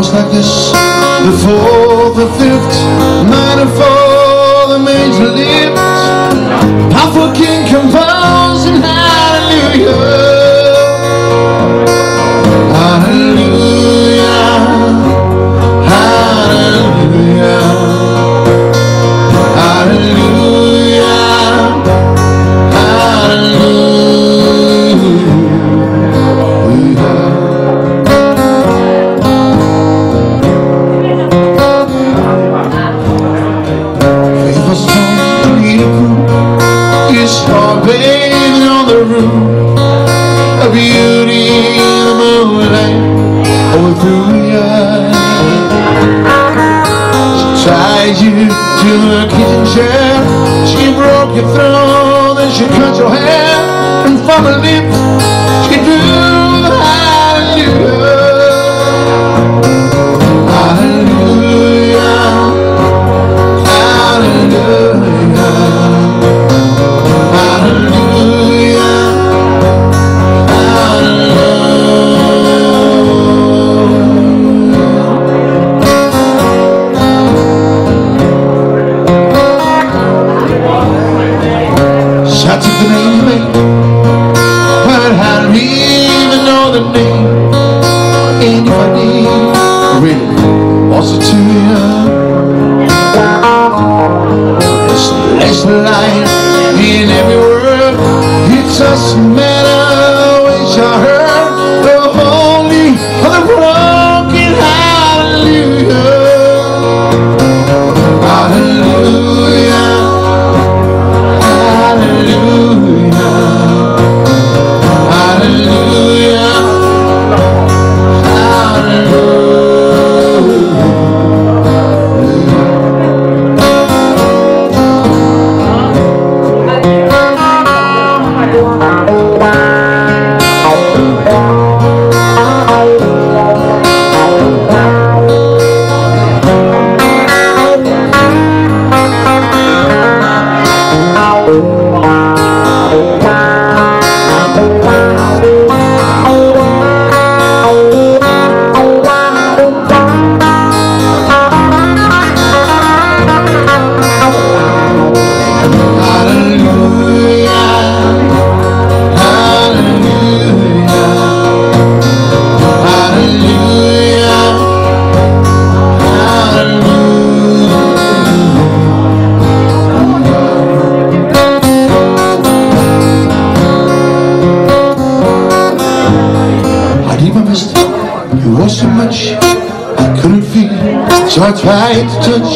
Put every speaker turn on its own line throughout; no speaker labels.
goes like this The fourth, the fifth, minor four, the major lift you the kitchen chair She broke your throat and she cut your hair And from her lips Amém. So much I couldn't feel, so I tried to touch,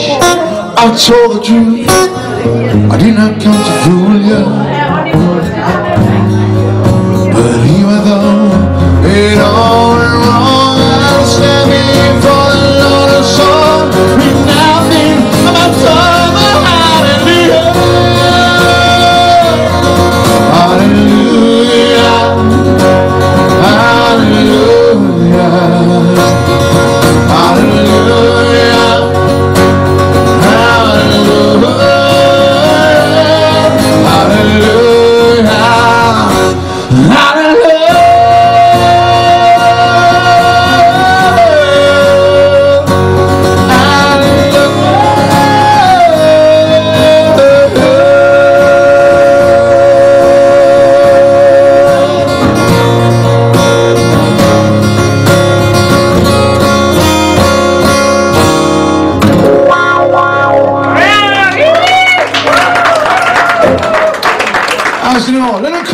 I told the truth. I did not come to fool you Arsenal. Let it